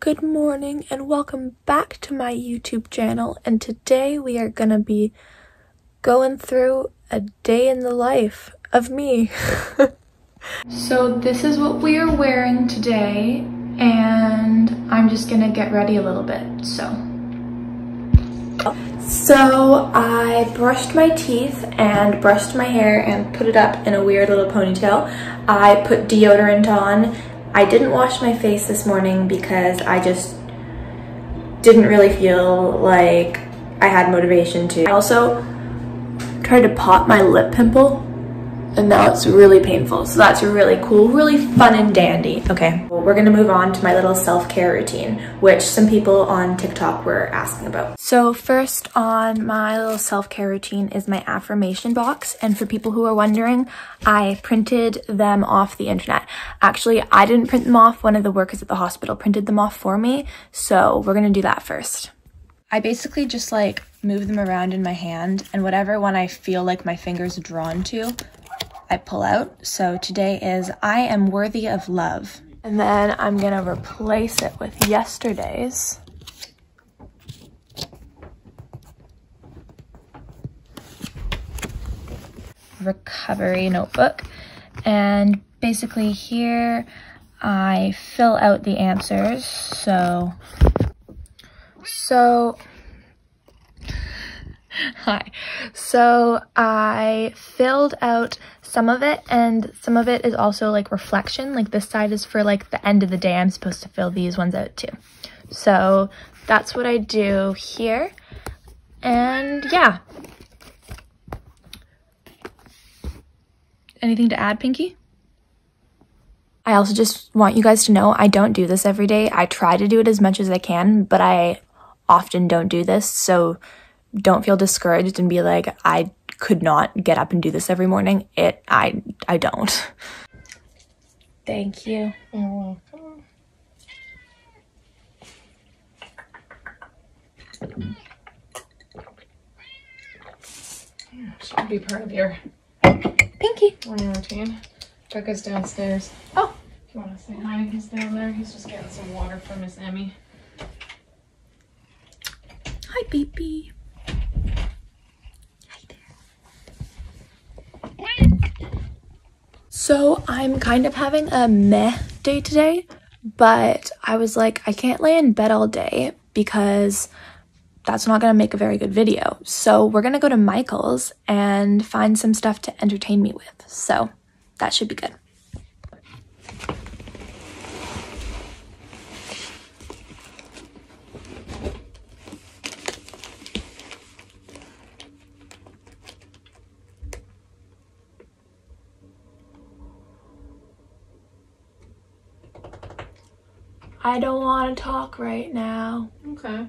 Good morning and welcome back to my YouTube channel and today we are gonna be going through a day in the life of me. so this is what we are wearing today and I'm just gonna get ready a little bit, so. So I brushed my teeth and brushed my hair and put it up in a weird little ponytail. I put deodorant on I didn't wash my face this morning because I just didn't really feel like I had motivation to. I also tried to pop my lip pimple and now it's really painful. So that's really cool, really fun and dandy. Okay, well, we're gonna move on to my little self-care routine, which some people on TikTok were asking about. So first on my little self-care routine is my affirmation box. And for people who are wondering, I printed them off the internet. Actually, I didn't print them off. One of the workers at the hospital printed them off for me. So we're gonna do that first. I basically just like move them around in my hand and whatever one I feel like my fingers drawn to, I pull out. So today is I am worthy of love. And then I'm gonna replace it with yesterday's. Recovery notebook. And basically here I fill out the answers. So, so Hi. So I filled out some of it and some of it is also like reflection. Like this side is for like the end of the day. I'm supposed to fill these ones out too. So that's what I do here. And yeah. Anything to add, Pinky? I also just want you guys to know I don't do this every day. I try to do it as much as I can, but I often don't do this. So don't feel discouraged and be like, I could not get up and do this every morning. It, I, I don't. Thank you. You're welcome. Should be part of your Pinky. morning routine. Chuck is downstairs. Oh. If you want to say hi, he's down there. He's just getting some water for Miss Emmy. Hi, baby. So I'm kind of having a meh day today, but I was like, I can't lay in bed all day because that's not going to make a very good video. So we're going to go to Michael's and find some stuff to entertain me with. So that should be good. I don't want to talk right now. Okay.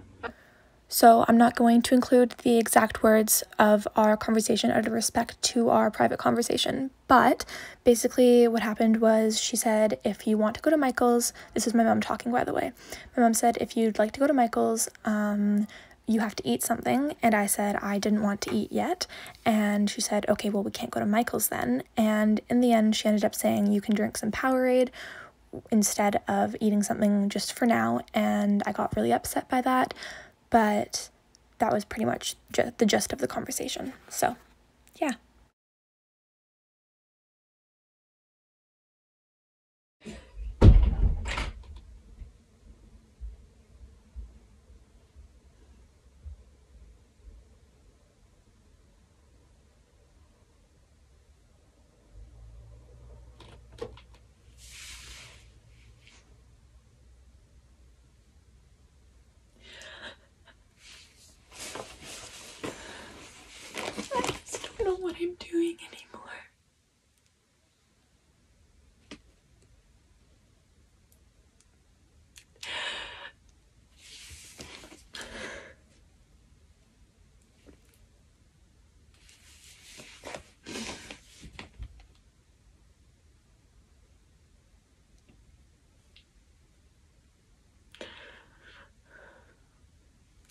So I'm not going to include the exact words of our conversation out of respect to our private conversation. But basically, what happened was she said, if you want to go to Michael's, this is my mom talking, by the way. My mom said, if you'd like to go to Michael's, um, you have to eat something. And I said, I didn't want to eat yet. And she said, okay, well, we can't go to Michael's then. And in the end, she ended up saying, you can drink some Powerade instead of eating something just for now. And I got really upset by that but that was pretty much ju- the gist of the conversation. So, yeah. I just don't know what I'm doing anymore.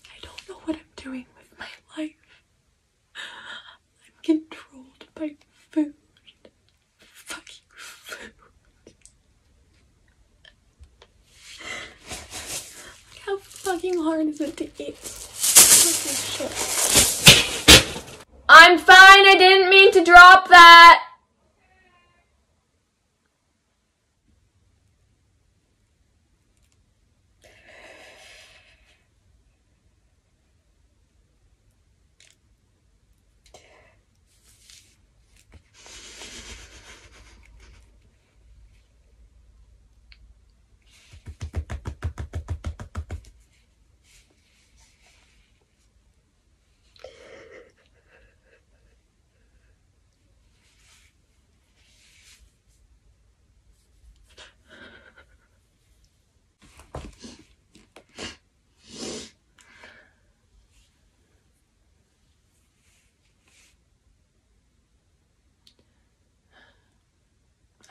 I don't know what I'm doing with my life. I'm controlled by food. Fucking food. fucking hard is it to eat? I'm fine, I didn't mean to drop that.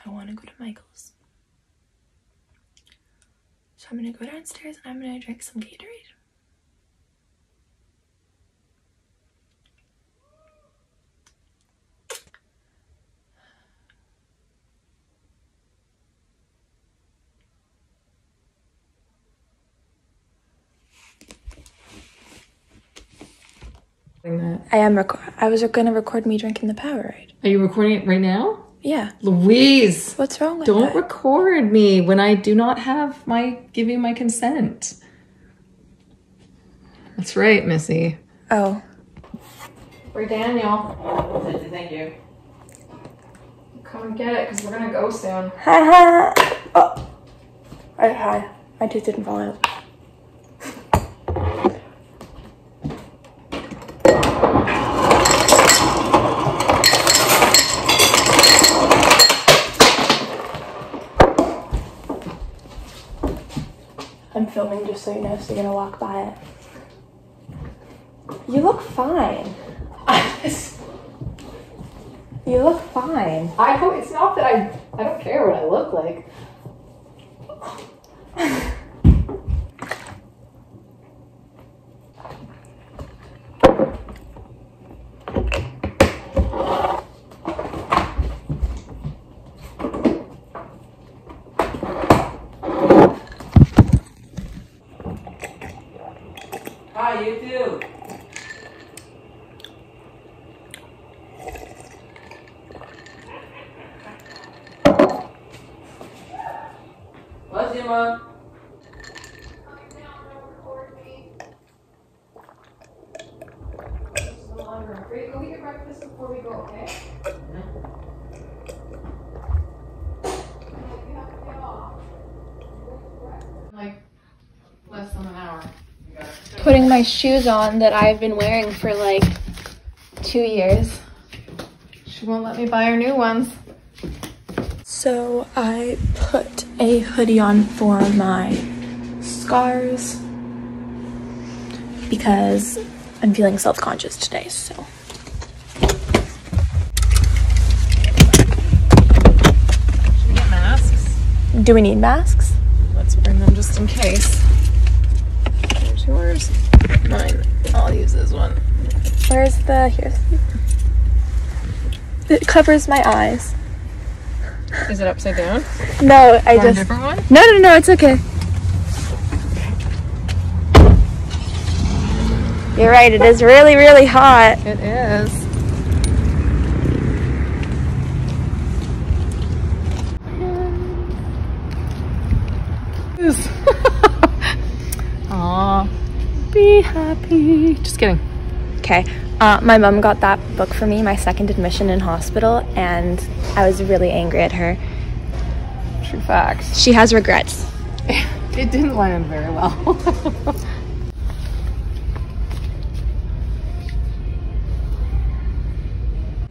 I want to go to Michael's. So I'm gonna go downstairs and I'm gonna drink some Gatorade. I am record. I was gonna record me drinking the Powerade. Are you recording it right now? Yeah. Louise, What's wrong with don't that? record me when I do not have my give you my consent. That's right, Missy. oh, For Daniel. Thank you. Come and get it because we're gonna go soon. Haha. oh. Alright, hi. My tooth didn't fall out. Filming just so you know, so you're gonna walk by it. You look fine. You look fine. I hope it's not that I I don't care what I look like. What's your mom? Go get your breakfast before we go, okay? Like less than an hour. putting my shoes on that I've been wearing for like two years. She won't let me buy her new ones. So I put a hoodie on for my scars because I'm feeling self-conscious today, so. Should we get masks? Do we need masks? Let's bring them just in case. Here's yours. Mine. I'll use this one. Where's the, here's, it covers my eyes. Is it upside down? No, I a just, different one? no, no, no, it's okay. You're right, it is really, really hot. It is. Aw, be happy. Just kidding. Okay. Uh, my mom got that book for me, my second admission in hospital, and I was really angry at her. True facts. She has regrets. It didn't land very well.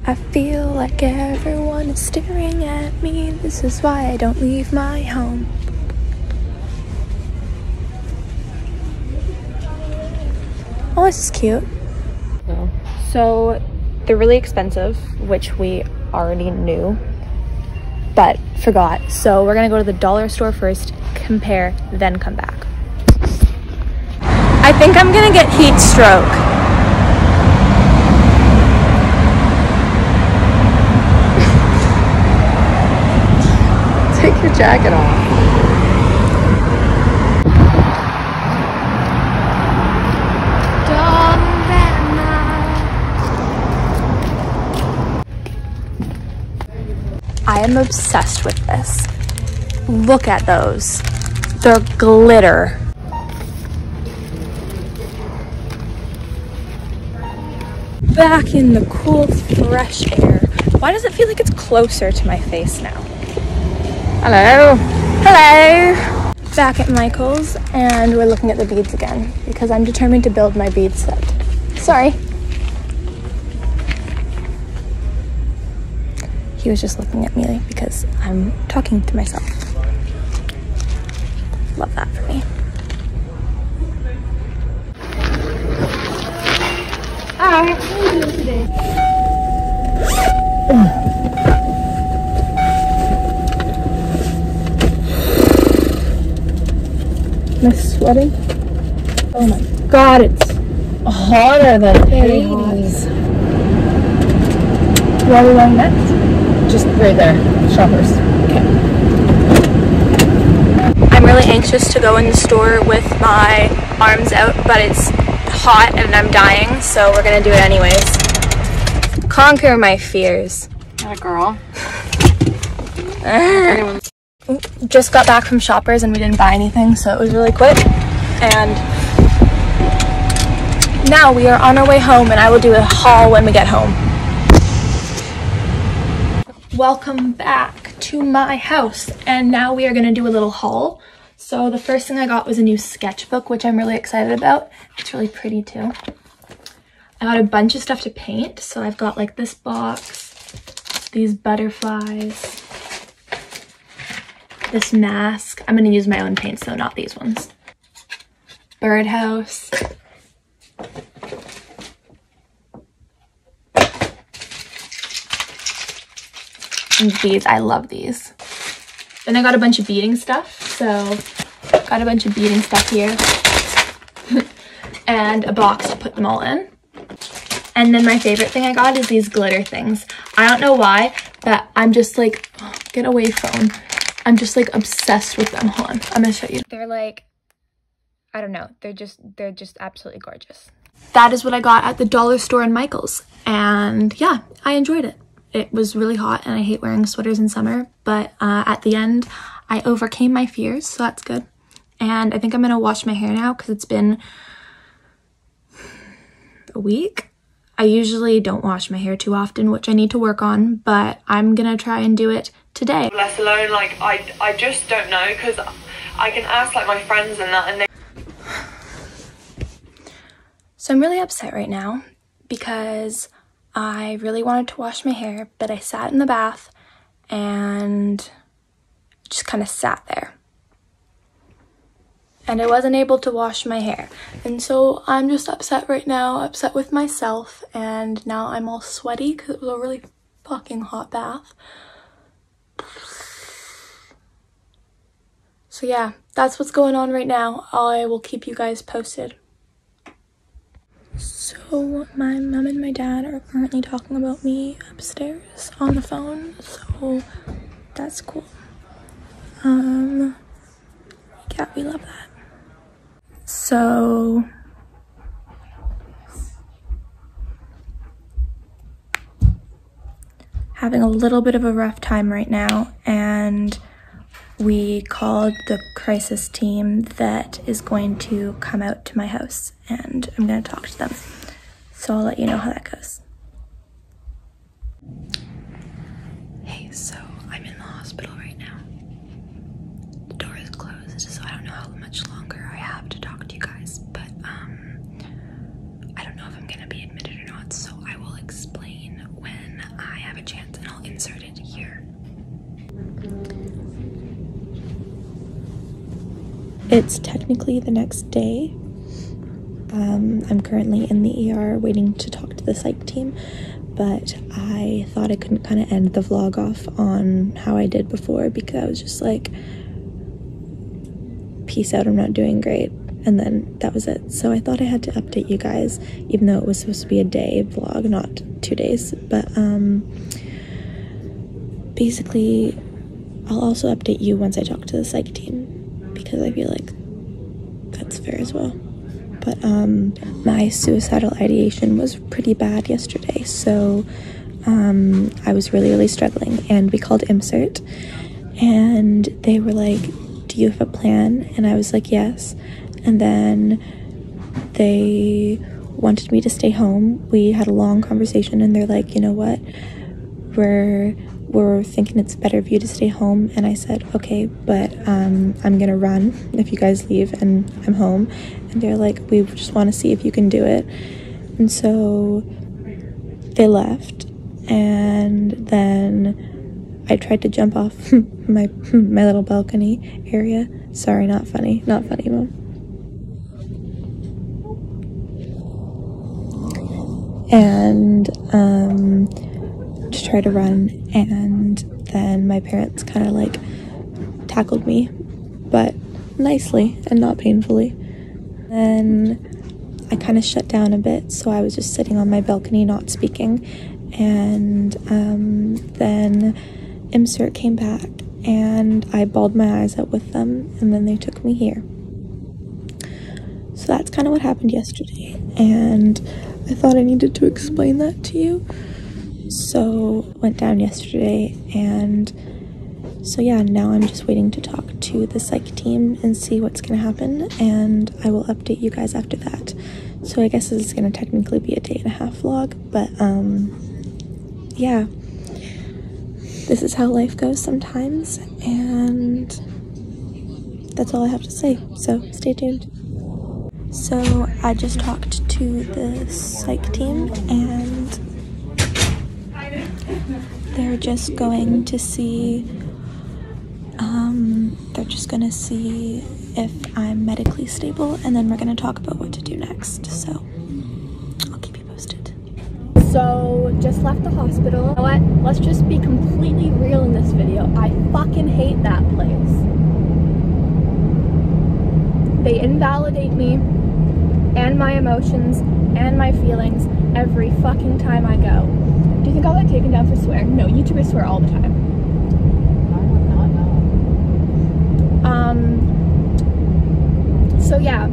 I feel like everyone is staring at me. This is why I don't leave my home. Oh, this is cute. So they're really expensive, which we already knew, but forgot. So we're gonna go to the dollar store first, compare, then come back. I think I'm gonna get heat stroke. Take your jacket off. I'm obsessed with this. Look at those. They're glitter. Back in the cool, fresh air. Why does it feel like it's closer to my face now? Hello. Hello. Back at Michael's and we're looking at the beads again because I'm determined to build my bead set. Sorry. He was just looking at me because I'm talking to myself. Love that for me. Hi. Am I sweating? Oh my god, it's Hotter than Very Hades. where are we going next? Just right there, shoppers. Okay. I'm really anxious to go in the store with my arms out, but it's hot and I'm dying, so we're gonna do it anyways. Conquer my fears. Not a girl. Just got back from Shoppers and we didn't buy anything, so it was really quick. And now we are on our way home and I will do a haul when we get home. Welcome back to my house and now we are gonna do a little haul. So the first thing I got was a new sketchbook, which I'm really excited about. It's really pretty too. I got a bunch of stuff to paint. So I've got like this box, these butterflies, this mask. I'm gonna use my own paints though, not these ones. Birdhouse. These, I love these. Then I got a bunch of beading stuff. So got a bunch of beading stuff here. and a box to put them all in. And then my favorite thing I got is these glitter things. I don't know why, but I'm just like, get away phone. I'm just like obsessed with them. Hold on, I'm gonna show you. They're like, I don't know. They're just, they're just absolutely gorgeous. That is what I got at the dollar store in Michael's. And yeah, I enjoyed it. It was really hot and I hate wearing sweaters in summer. But uh, at the end, I overcame my fears, so that's good. And I think I'm gonna wash my hair now because it's been a week. I usually don't wash my hair too often, which I need to work on, but I'm gonna try and do it today. let alone like I, I just don't know because I can ask like my friends and that and they So I'm really upset right now because I really wanted to wash my hair, but I sat in the bath and just kind of sat there. And I wasn't able to wash my hair. And so I'm just upset right now, upset with myself. And now I'm all sweaty because it was a really fucking hot bath. So yeah, that's what's going on right now. I will keep you guys posted. So my mom and my dad are currently talking about me upstairs on the phone, so that's cool. Um yeah, we love that. So having a little bit of a rough time right now and we called the crisis team that is going to come out to my house and I'm going to talk to them. So I'll let you know how that goes. Hey, so I'm in the hospital right now. The door is closed, so I don't know how much longer I have to talk to you guys, but um I don't know if I'm going to be admitted or not, so I will explain when I have a chance and I'll insert it here. It's technically the next day. Um, I'm currently in the ER waiting to talk to the psych team, but I thought I couldn't kind of end the vlog off on how I did before because I was just like, peace out, I'm not doing great. And then that was it. So I thought I had to update you guys, even though it was supposed to be a day vlog, not two days. But um, basically, I'll also update you once I talk to the psych team because I feel like that's fair as well. But um, my suicidal ideation was pretty bad yesterday, so um, I was really, really struggling. And we called IMSERT, and they were like, Do you have a plan? And I was like, Yes. And then they wanted me to stay home. We had a long conversation and they're like, You know what? We're we're thinking it's better for you to stay home and i said okay but um, i'm gonna run if you guys leave and i'm home. And they're like we just want to see if you can do it. And so they left and then i tried to jump off my my little balcony area. Sorry not funny not funny mom. And um to try to run and then my parents kind of like tackled me but nicely and not painfully. Then i kind of shut down a bit so i was just sitting on my balcony not speaking and um, then imcert came back and i bawled my eyes out with them and then they took me here. So that's kind of what happened yesterday and i thought i needed to explain that to you so went down yesterday and so yeah now i'm just waiting to talk to the psych team and see what's going to happen and i will update you guys after that. So i guess this is going to technically be a day and a half vlog but um yeah. This is how life goes sometimes and that's all i have to say. So stay tuned. So i just talked to the psych team and they're just going to see um, they're just gonna see if I'm medically stable and then we're gonna talk about what to do next so I'll keep you posted So, just left the hospital. You know what? Let's just be completely real in this video. I fucking hate that place. They invalidate me and my emotions and my feelings every fucking time I go. You think I'll get taken down for swearing? No, YouTubers swear all the time. I would not know. Um, so yeah,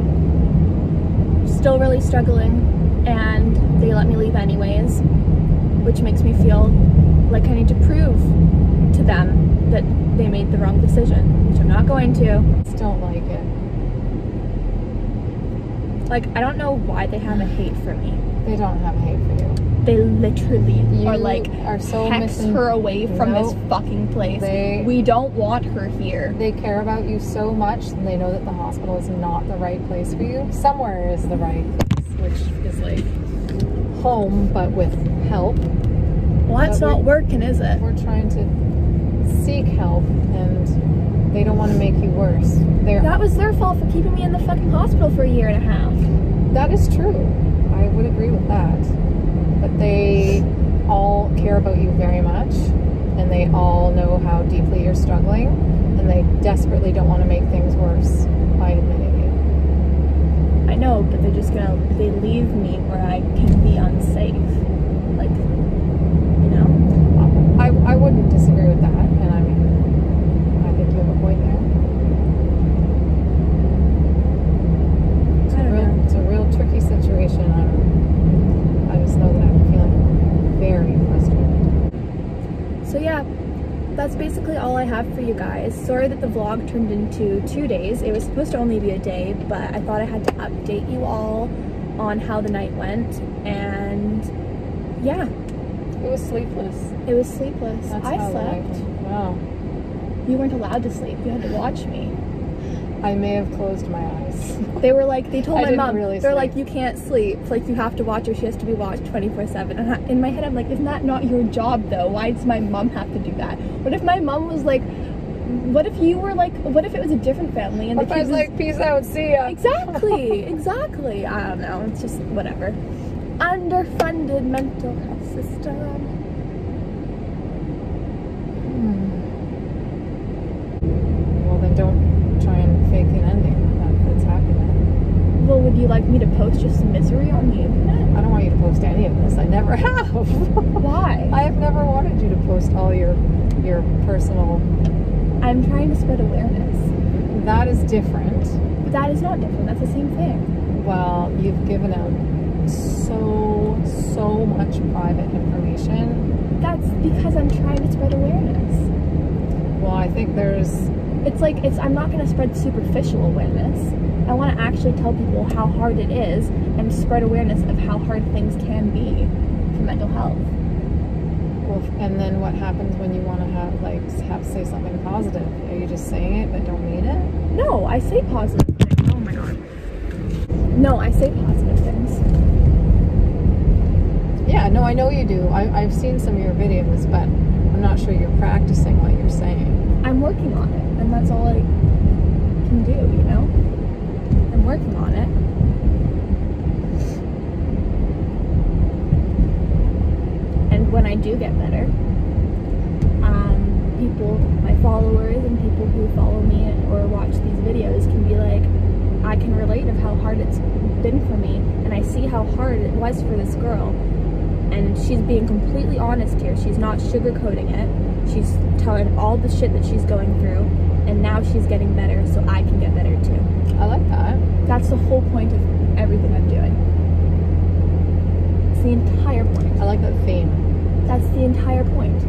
still really struggling, and they let me leave anyways, which makes me feel like I need to prove to them that they made the wrong decision, which I'm not going to. Just don't like it. Like, I don't know why they have a hate for me. They don't have hate for you. They literally You are like, are so hex missing. her away from Nope. this fucking place. They- we don't want her here. They care about you so much, and they know that the hospital is not the right place for you. Somewhere is the right place, which is like home, but with help. Well, that's But not working, is it? We're trying to seek help, and they don't want to make you worse. They're That was their fault for keeping me in the fucking hospital for a year and a half. That is true. I would agree with that. But they all care about you very much and they all know how deeply you're struggling and they desperately don't want to make things worse by admitting it. I know, but they're just gonna they leave me where I can be unsafe. Like you know? I, I wouldn't disagree with that and I mean I think you have a point there. It's I a don't real know. it's a real tricky situation. I'm, I just know that I'm feeling very frustrated. So yeah, that's basically all I have for you guys. Sorry that the vlog turned into two days. It was supposed to only be a day, but I thought I had to update you all on how the night went and yeah, It was sleepless. it was sleepless. That's I how the night slept. Wow. You weren't allowed to sleep. You had to watch me. I may have closed my eyes. They were like, they told I my mom, really they're sleep. like, you can't sleep. Like, you have to watch her. She has to be watched 24 7. And I, in my head, I'm like, isn't that not your job, though? Why does my mom have to do that? What if my mom was like, what if you were like, what if it was a different family and the If I was was like, peace out, see ya. Exactly, exactly. I don't know. It's just whatever. Underfunded mental health system. Hmm. Well, then don't try and fake an ending that's happening. Well, would you like me to post just misery on the internet? I don't want you to post any of this. I never have. Why? I have never wanted you to post all your your personal. I'm trying to spread awareness. That is different. But that is not different. That's the same thing. Well, you've given out so so much private information. That's because I'm trying to spread awareness. Well, I think there's It's like it's I'm not going to spread superficial awareness. I want to actually tell people how hard it is and spread awareness of how hard things can be for mental health. well, and then what happens when you want to have like have say something positive? Are you just saying it but don't mean it? No, I say positive things. Oh my god. No, I say positive things. Yeah, no, I know you do. I, I've seen some of your videos, but I'm not sure you're practicing what you're saying. I'm working on it, and that's all I can do, you know? I'm working on it. And when I do get better, um, people, my followers and people who follow me or watch these videos can be like, I can relate of how hard it's been for me, and I see how hard it was for this girl. And she's being completely honest here. She's not sugarcoating it. She's telling all the shit that she's going through, and now she's getting better, so I can get better too. I like that. That's the whole point of everything I'm doing. It's the entire point. I like that theme. That's the entire point.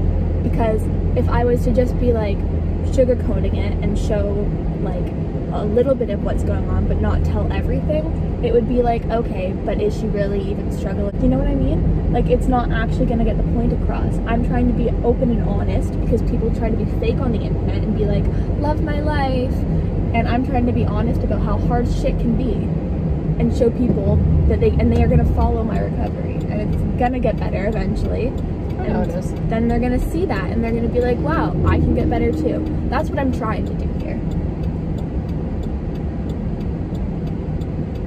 Because if I was to just be like sugarcoating it and show like a little bit of what's going on but not tell everything, it would be like, okay, but is she really even struggling? You know what I mean? Like it's not actually gonna get the point across. I'm trying to be open and honest because people try to be fake on the internet and be like, love my life. And I'm trying to be honest about how hard shit can be and show people that they and they are gonna follow my recovery and it's gonna get better eventually. Know. Then they're gonna see that and they're gonna be like, wow, I can get better too. That's what I'm trying to do here.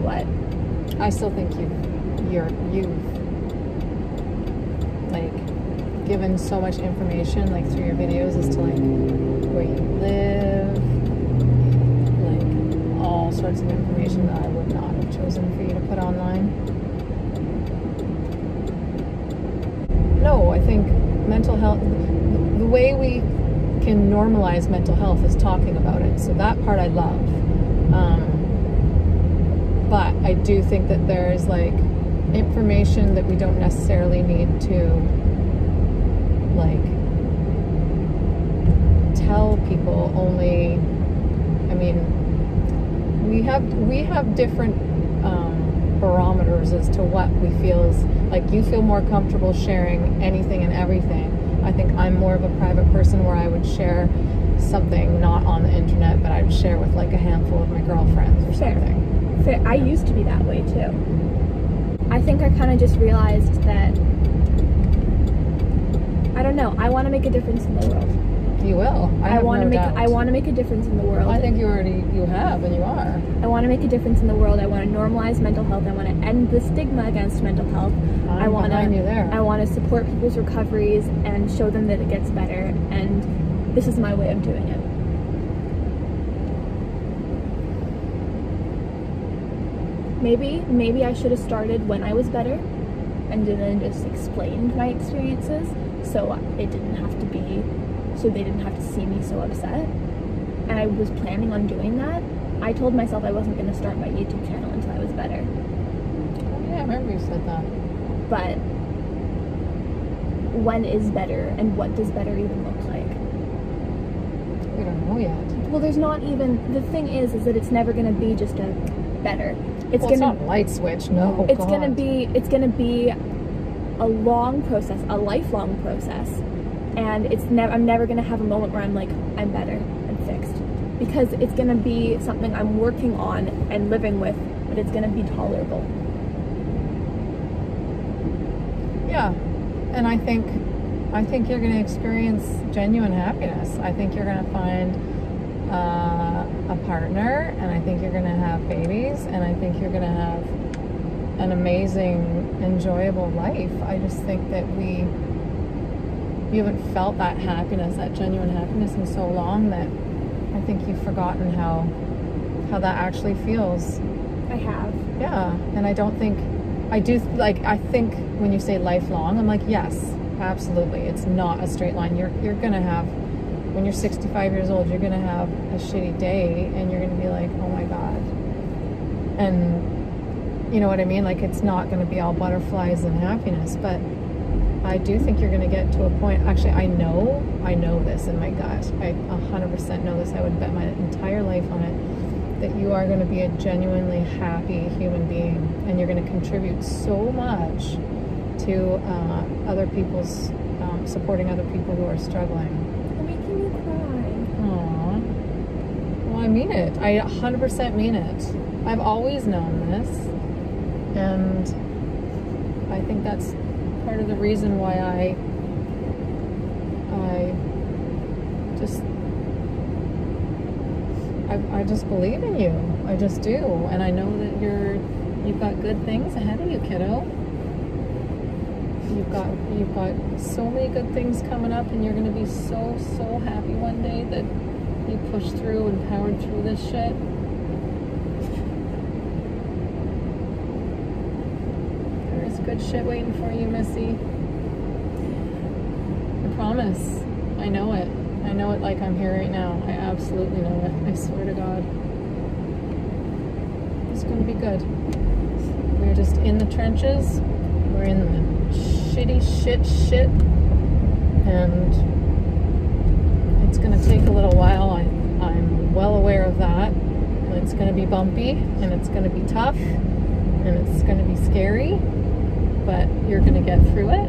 What? I still think you, you're you've like given so much information like through your videos as to like where you live, like all sorts of information that I would not have chosen for you to put online. No, I think mental health. The way we can normalize mental health is talking about it. So that part I love. Um, but I do think that there's like information that we don't necessarily need to like tell people only I mean we have we have different um, barometers as to what we feel is like you feel more comfortable sharing anything and everything I think I'm more of a private person where I would share something not on the internet but I'd share with like a handful of my girlfriends or Fair. something Fair. I used to be that way too. I think I kind of just realized that I don't know. I want to make a difference in the world. You will I, I, want to no make doubt. I want to make a difference in the world. I think you already you have and you are I want to make a difference in the world. I want to normalize mental health. I want to end the stigma against mental health. I I'm want behind to you there. I want to support people's recoveries and show them that it gets better and this is my way of doing it. Maybe maybe I should have started when I was better and then just explained my experiences so it didn't have to be so they didn't have to see me so upset. And I was planning on doing that. I told myself I wasn't going to start my YouTube channel until I was better. Oh, yeah, I remember you said that. But when is better and what does better even look like? We don't know yet. Well, there's not even the thing is is that it's never going to be just a better. It's well, it's not to light switch. No, it's God. going to be it's going to be a long process, a lifelong process. And it's never I'm never going to have a moment where I'm like I'm better, I'm fixed. Because it's going to be something I'm working on and living with, but it's going to be tolerable. Yeah, and I think I think you're going to experience genuine happiness. I think you're going to find uh, a partner, and I think you're going to have babies, and I think you're going to have an amazing, enjoyable life. I just think that we you haven't felt that happiness, that genuine happiness, in so long that I think you've forgotten how how that actually feels. I have. Yeah, and I don't think I do like I think when you say lifelong, I'm like, yes, absolutely. It's not a straight line. You're you're going to have when you're 65 years old, you're going to have a shitty day and you're going to be like, "Oh my god." And you know what I mean? Like it's not going to be all butterflies and happiness, but I do think you're going to get to a point. Actually, I know, I know this in my gut. I 100% know this. I would bet my entire life on it that you are going to be a genuinely happy human being and you're going to contribute so much to uh, other people's, um, supporting other people who are struggling. You're making me cry. Aww. Well, I mean it. I 100% mean it. I've always known this. And I think that's part of the reason why I I just I, I just believe in you. I just do. And I know that you're you've got good things ahead of you, kiddo. You've got you've got so many good things coming up and you're gonna be so, so happy one day that you pushed through and powered through this shit. There is good shit waiting for you, Missy. I promise. I know it. I know it like I'm here right now. I absolutely know it. I swear to God. It's gonna be good. We're just in the trenches. We're in the shitty shit shit. And it's gonna take a little while. I, I'm well aware of that. It's gonna be bumpy and it's gonna be tough and it's gonna be scary, but you're gonna get through it.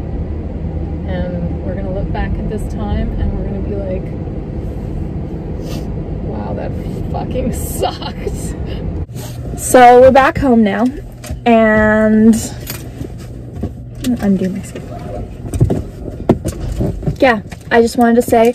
And we're gonna look back at this time and we're gonna be like, wow, that fucking sucks. So we're back home now, and undo my myself. Yeah, I just wanted to say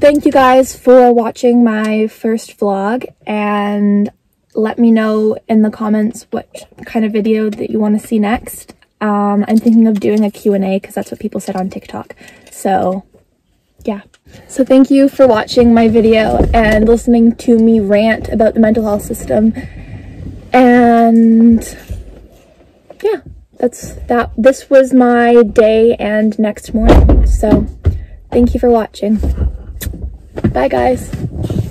thank you guys for watching my first vlog, and let me know in the comments what kind of video that you want to see next. Um, I'm thinking of doing a Q&A because that's what people said on TikTok. So yeah. So thank you for watching my video and listening to me rant about the mental health system. And yeah, that's that. This was my day and next morning. So thank you for watching. Bye guys.